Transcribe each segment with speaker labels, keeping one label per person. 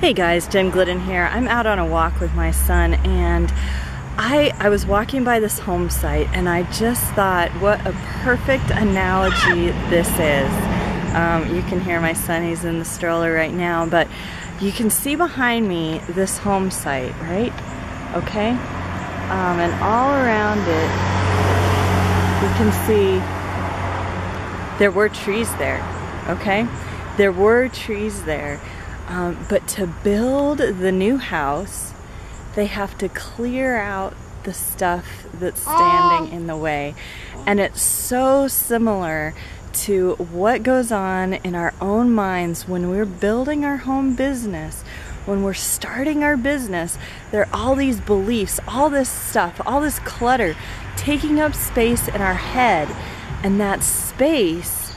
Speaker 1: Hey guys, Jenn Glidden here. I'm out on a walk with my son and I, I was walking by this home site and I just thought what a perfect analogy this is. Um, you can hear my son, he's in the stroller right now, but you can see behind me this home site, right? Okay? Um, and all around it, you can see there were trees there, okay? There were trees there. Um, but to build the new house, they have to clear out the stuff that's standing in the way. And it's so similar to what goes on in our own minds when we're building our home business, when we're starting our business. There are all these beliefs, all this stuff, all this clutter taking up space in our head. And that space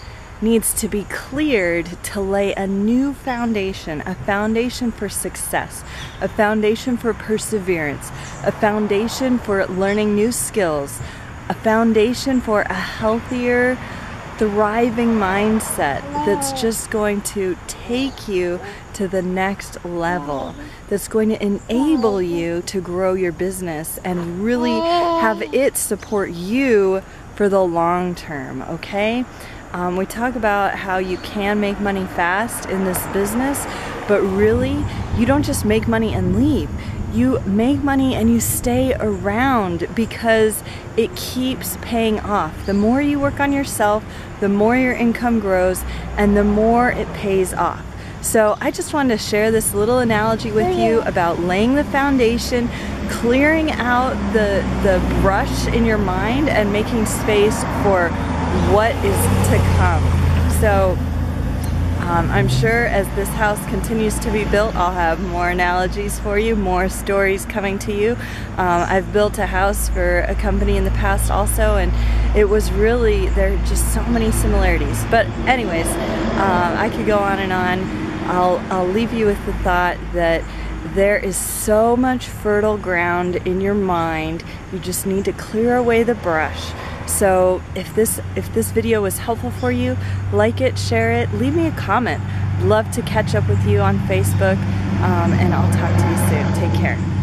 Speaker 1: needs to be cleared to lay a new foundation, a foundation for success, a foundation for perseverance, a foundation for learning new skills, a foundation for a healthier, thriving mindset that's just going to take you to the next level, that's going to enable you to grow your business and really have it support you for the long term, okay? Um, we talk about how you can make money fast in this business, but really, you don't just make money and leave. You make money and you stay around because it keeps paying off. The more you work on yourself, the more your income grows, and the more it pays off. So I just wanted to share this little analogy with you about laying the foundation, clearing out the, the brush in your mind and making space for what is to come. So um, I'm sure as this house continues to be built, I'll have more analogies for you, more stories coming to you. Um, I've built a house for a company in the past also, and it was really, there are just so many similarities. But anyways, um, I could go on and on. I'll, I'll leave you with the thought that there is so much fertile ground in your mind. You just need to clear away the brush. So if this if this video was helpful for you, like it, share it, leave me a comment. Love to catch up with you on Facebook, um, and I'll talk to you soon. Take care.